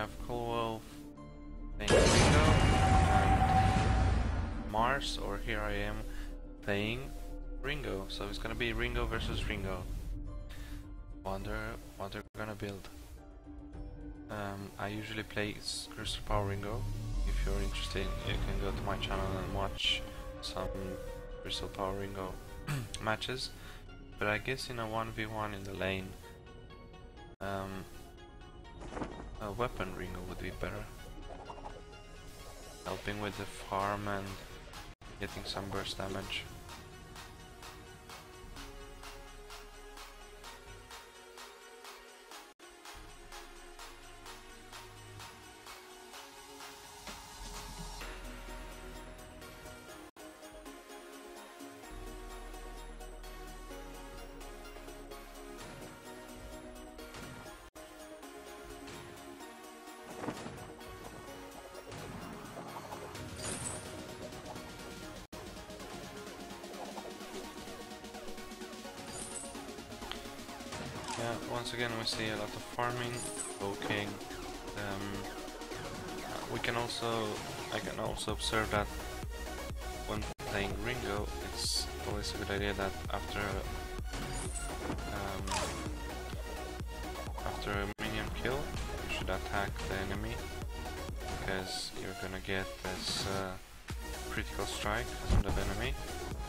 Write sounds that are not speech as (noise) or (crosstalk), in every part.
have Colwolf playing Ringo and Mars, or here I am playing Ringo. So it's gonna be Ringo versus Ringo. Wonder what they're gonna build. Um, I usually play Crystal Power Ringo. If you're interested, you can go to my channel and watch some Crystal Power Ringo (clears throat) matches. But I guess in a 1v1 in the lane, um, a weapon Ringo would be better. Helping with the farm and getting some burst damage. Once again we see a lot of farming, poking. Um, we can also, I can also observe that when playing Ringo, it's always a good idea that after um, after a minion kill, you should attack the enemy because you're gonna get this uh, critical strike on the enemy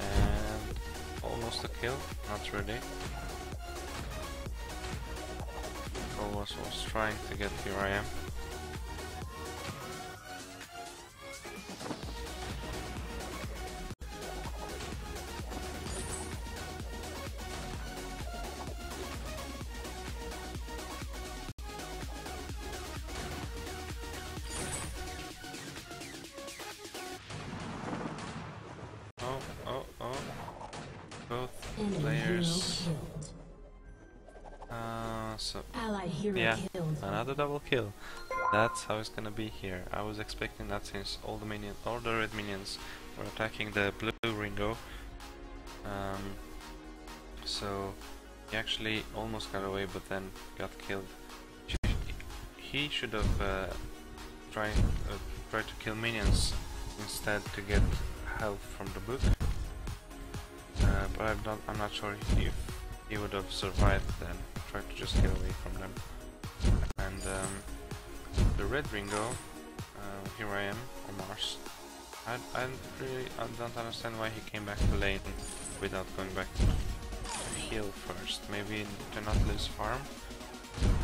and almost a kill, not really. Was, was trying to get here I am. Oh, oh, oh. Both players. Hero Yeah, killed. another double kill. That's how it's gonna be here. I was expecting that since all the minion, all the red minions were attacking the blue Ringo. Um, so he actually almost got away, but then got killed. He should have uh, tried uh, tried to kill minions instead to get help from the book. Uh, but I'm not, I'm not sure if he would have survived then. Tried to just get away from them. And um, the red Ringo, uh, here I am on Mars. I, I really I don't understand why he came back to lane without going back to heal first. Maybe to not lose farm.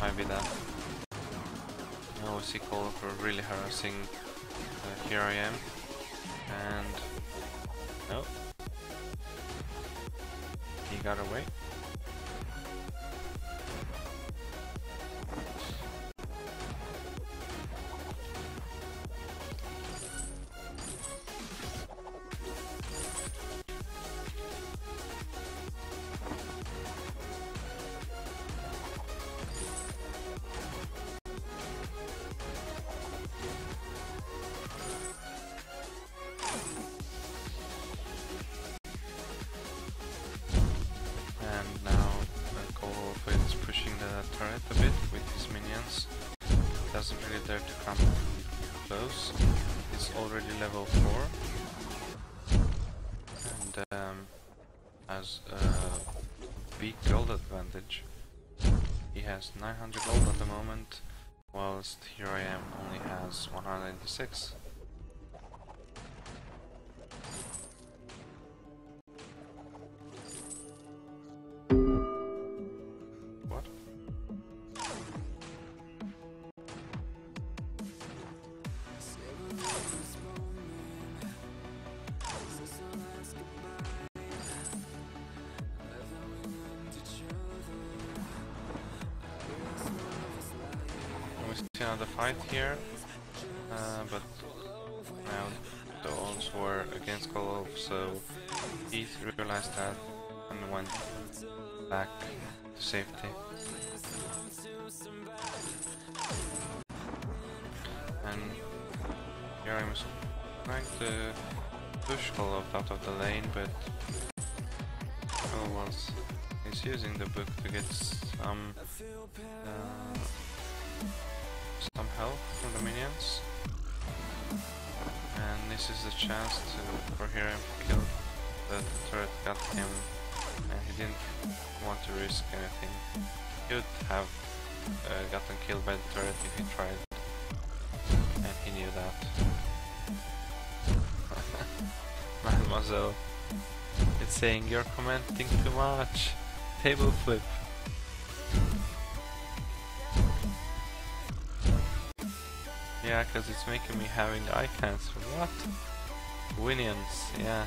Might be that. No see Coloper really harassing. Uh, here I am, and no, he got away. Advantage. He has 900 gold at the moment, whilst here I am only has 196. Another fight here, uh, but now the odds were against Kolov, so he realized that and went back to safety. And here I was trying to push Kolov out of the lane, but oh was he's using the book to get some uh, health from the minions. And this is the chance to, for him to kill the turret got him and he didn't want to risk anything. He would have uh, gotten killed by the turret if he tried. And he knew that. (laughs) Mademoiselle, it's saying you're commenting too much. Table flip. Yeah, because it's making me having eye cancer. What? Winions, yeah.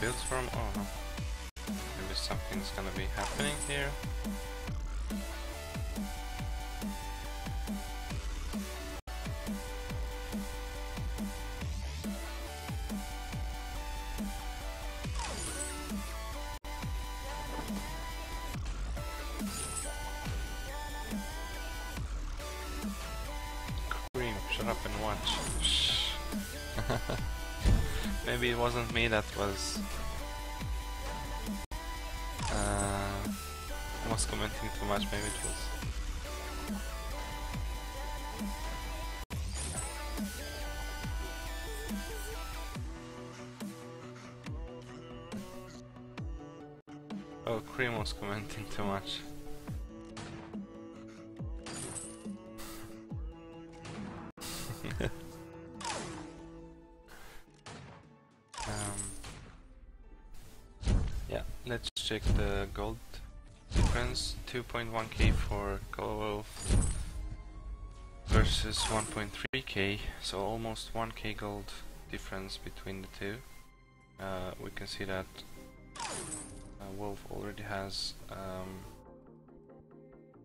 Builds from. Oh no. Maybe something's gonna be happening here. Cream, shut up and watch. (laughs) (laughs) Maybe it wasn't me that was uh, was commenting too much. Maybe it was. Oh, Cream was commenting too much. (laughs) check the gold difference. 2.1k for Golowolf versus 1.3k, so almost 1k gold difference between the two. Uh, we can see that uh, Wolf already has um,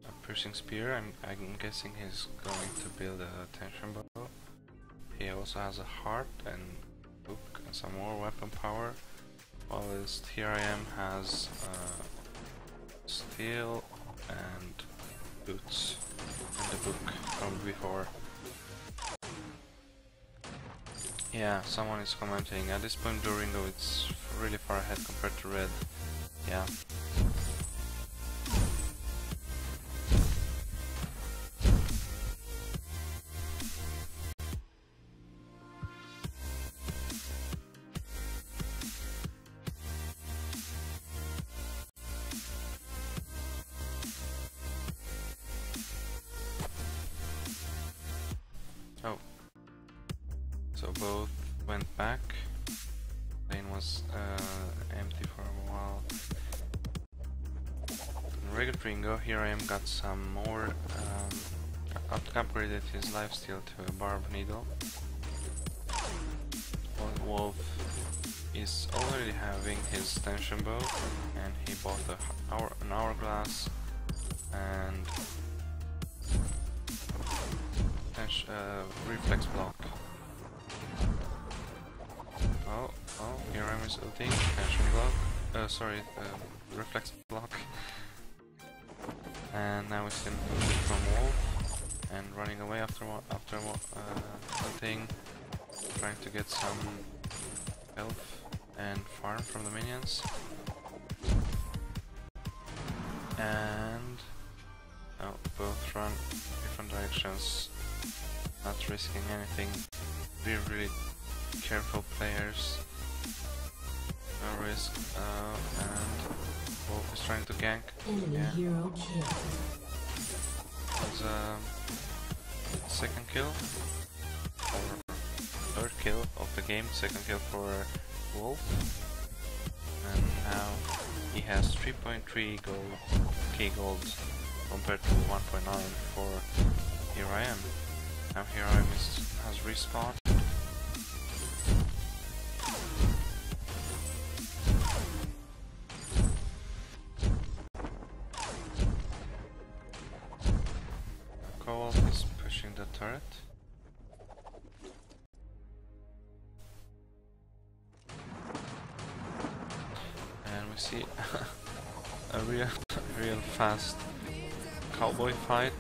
a piercing spear. I'm, I'm guessing he's going to build a tension bow. He also has a heart and book and some more weapon power. Whilst here I am has uh, steel and boots and the book from before. Yeah, someone is commenting. At this point, Duringo it's really far ahead compared to Red. Yeah. Was uh, empty for a while. Regular Ringo, here I am got some more um, up upgraded his lifesteal to a barb needle. Wolf is already having his tension bow and he bought a hour, an hourglass and uh, reflex block. I'm is ulting, tension block, uh, sorry, uh, reflex block. And now it's in from Wolf, and running away after wa- after wa- uh, trying to get some health and farm from the minions. And oh, both run different directions not risking anything. Be really careful players. No risk. Uh, and Wolf is trying to gank. Enemy Yeah. hero kill. was um, second kill or third kill of the game, second kill for Wolf. And now he has 3.3 gold, key gold compared to 1.9 for Here I Am. Now Here I Am is, has respawned. See a real, real fast cowboy fight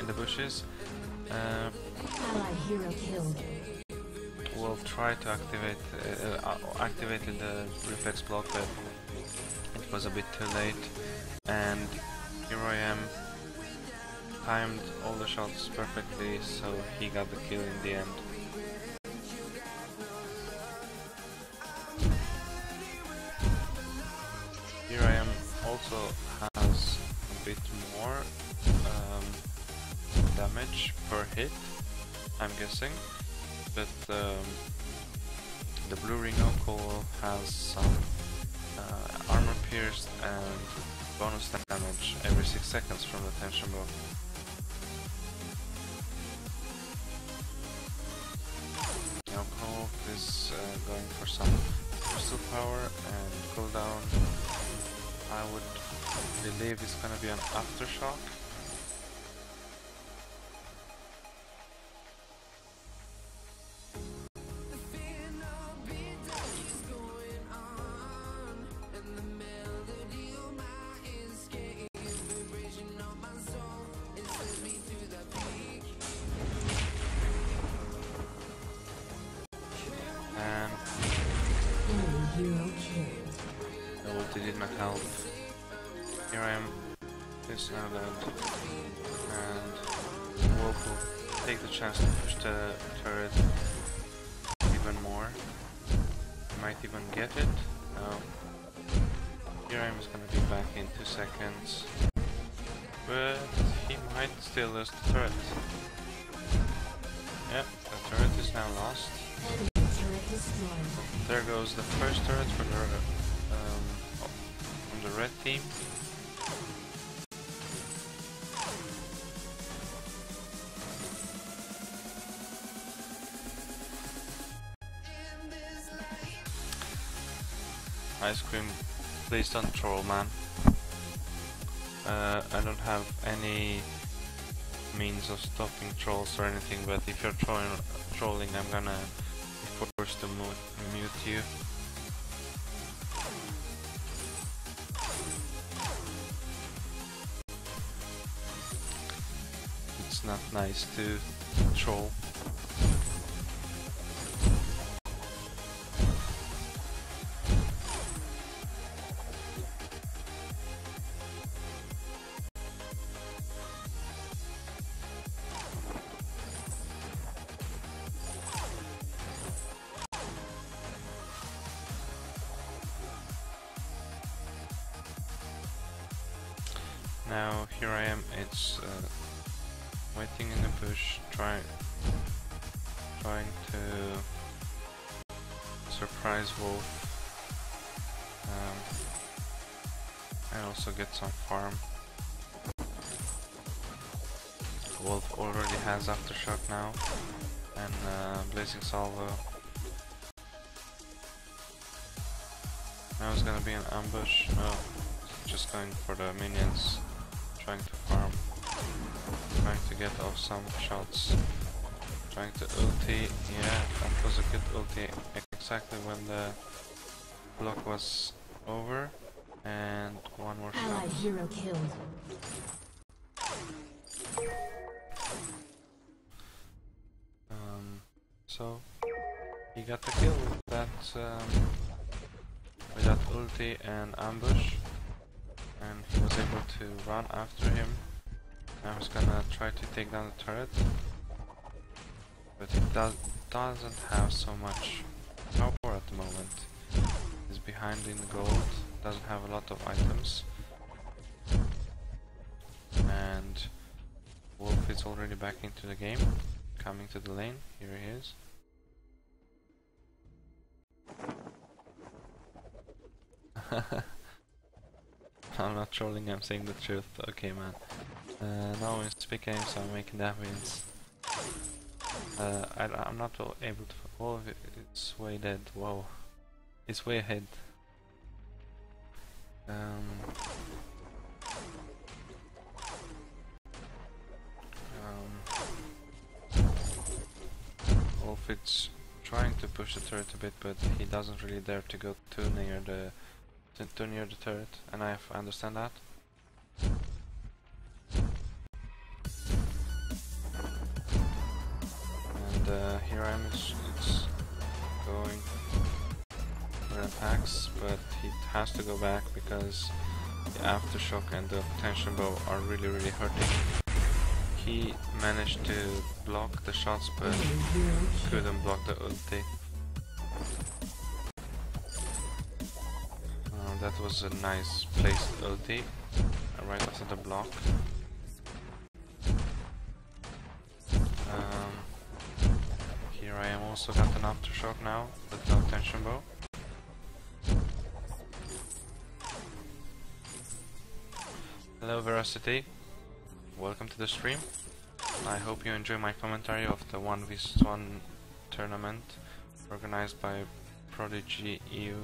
in the bushes. Uh, Allied hero killed. we'll try to activate uh, uh, activated the reflex block, but it was a bit too late. And here I am, timed all the shots perfectly, so he got the kill in the end. But um, the blue ring Rinoco has some uh, armor pierced and bonus damage every 6 seconds from the tension bow. Cole is uh, going for some crystal power and cooldown. I would believe it's gonna be an aftershock. Even get it. No. Here I am is gonna be back in two seconds. But he might still lose the turret. Yep, the turret is now lost. There goes the first turret for the um, from the red team. Please don't troll, man. Uh, I don't have any means of stopping trolls or anything, but if you're trolling, trolling I'm gonna be forced to mute, mute you. It's not nice to troll. Now here I am, it's uh, waiting in the bush, trying trying to surprise Wolf um, and also get some farm. Wolf already has aftershock now and uh, blazing salvo. Now it's gonna be an ambush. No, just going for the minions, get off some shots, trying to ulti. Yeah, that was a good ulti exactly when the block was over. And one more shot. Allied hero killed. Um, so he got the kill with that um, with that ulti and ambush, and he was able to run after him. Now he's gonna try to take down the turret, but it does doesn't have so much power at the moment. He's behind in gold, doesn't have a lot of items. And Wolf is already back into the game, coming to the lane. Here he is. (laughs) I'm not trolling, I'm saying the truth. Okay, man. Uh, now in speak game, so I'm making that wins. Uh, I, am not able to. Oh, it's way dead. Wow, it's way ahead. Um, um, Wolf it's trying to push the turret a bit, but he doesn't really dare to go too near the too near the turret, and I understand that. And uh, here I am, it's, it's going for attacks, but he has to go back because the aftershock and the tension bow are really really hurting. He managed to block the shots, but couldn't block the ulti. that was a nice placed ulti right after the block. Also got an aftershock now with no tension bow. Hello Veracity, welcome to the stream. I hope you enjoy my commentary of the 1v1 tournament organized by Prodigy EU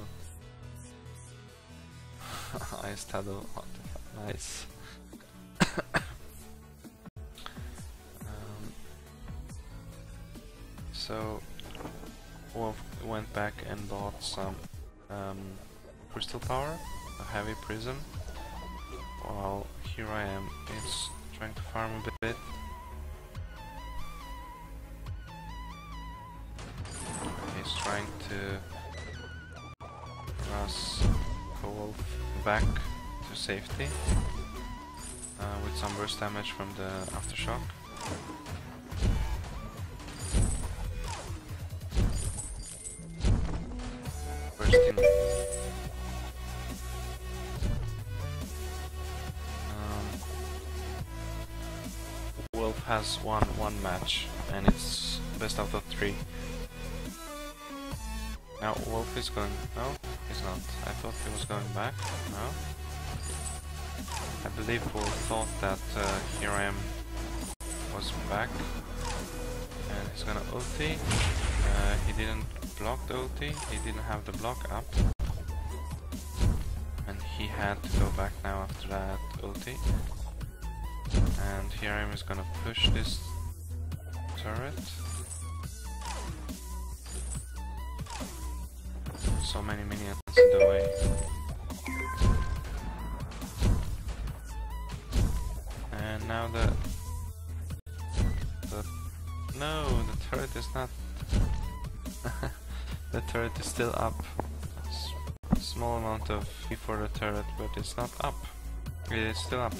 Ice Taddle, nice. (coughs) um, so, Went back and bought some um, crystal power, a heavy prism, while here I am, it's trying to farm a bit. He's trying to cross Wolf back to safety uh, with some burst damage from the aftershock. Bursting. Um, Wolf has won one match and it's best out of three. Now Wolf is going. No, he's not. I thought he was going back. No. I believe Wolf thought that uh, here I am was back. And he's gonna ulti. Uh, he didn't block the ulti. He didn't have the block up. And he had to go back now after that ulti. And here I am just gonna push this turret. so many minions in the way. And now the... the no, the turret is not... the turret is still up. S small amount of before the turret, but it's not up. It is still up.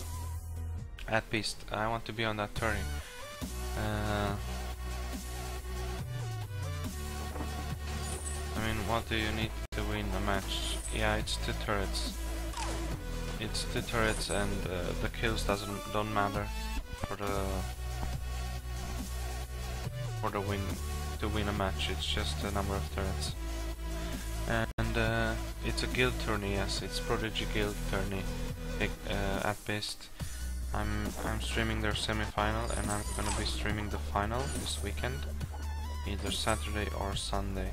At least, I want to be on that turret. Uh, I mean, what do you need to win a match? Yeah, it's two turrets. It's two turrets and uh, the kills doesn't don't matter for the for the win to win a match. It's just a number of turns. And uh, it's a guild tourney. Yes, it's Prodigy Guild tourney uh, at best. I'm I'm streaming their semi-final and I'm gonna be streaming the final this weekend, either Saturday or Sunday.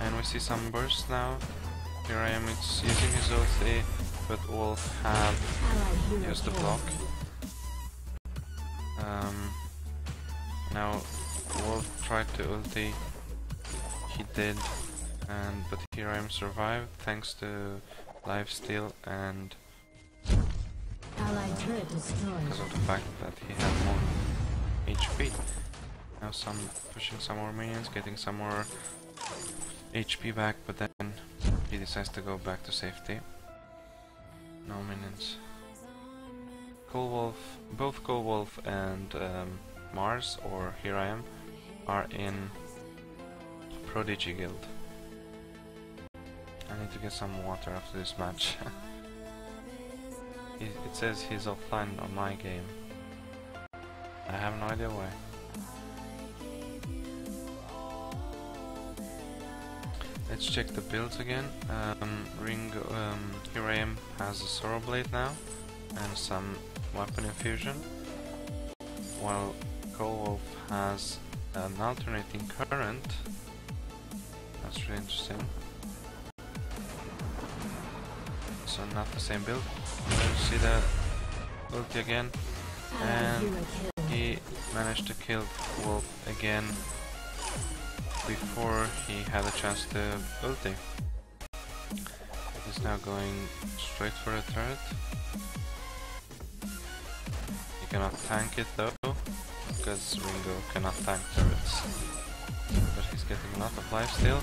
And we see some bursts now. Here I am, it's using his ulti, but Wolf have used the block. Um, now Wolf tried to ulti, he did, and but here I am survived thanks to lifesteal and because of the fact that he had more HP. Now some pushing some more minions, getting some more HP back, but then he decides to go back to safety. No minions. Cold Wolf, both Cold Wolf and um, Mars, or Here I Am, are in Prodigy Guild. I need to get some water after this match. (laughs) it, says he's offline on my game. I have no idea why. Let's check the builds again. Um, Ring um, am has a Sorrow Blade now and some weapon infusion, while Cold has an alternating current. That's really interesting. So not the same build. See the ulti again, and he managed to kill Wolf again before he had a chance to ulti. He's now going straight for the turret. He cannot tank it though, because Ringo cannot tank turrets. But he's getting a lot of lifesteal,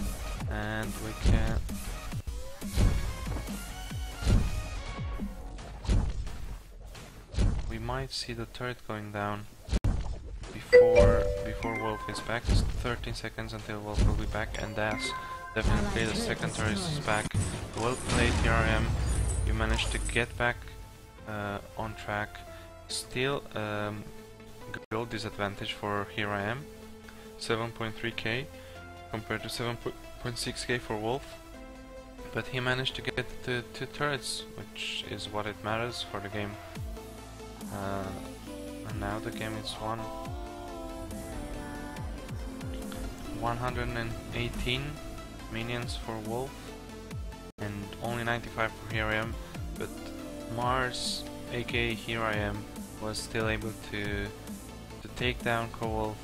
and we can... We might see the turret going down before before Wolf is back. It's 13 seconds until Wolf will be back, and that's definitely the second turret is back. Well played, am. You managed to get back uh, on track. Still, um, disadvantage for here I am. 7.3k compared to 7.6k for Wolf. But he managed to get the two turrets, which is what it matters for the game. Uh, and now the game is won. 118 minions for Wolf and only 95 for Here I Am, but Mars, aka Here I Am, was still able to take down Wolf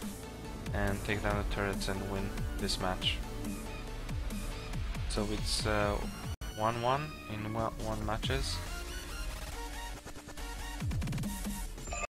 and take down the turrets and win this match. So it's uh, 1-1 in one one matches.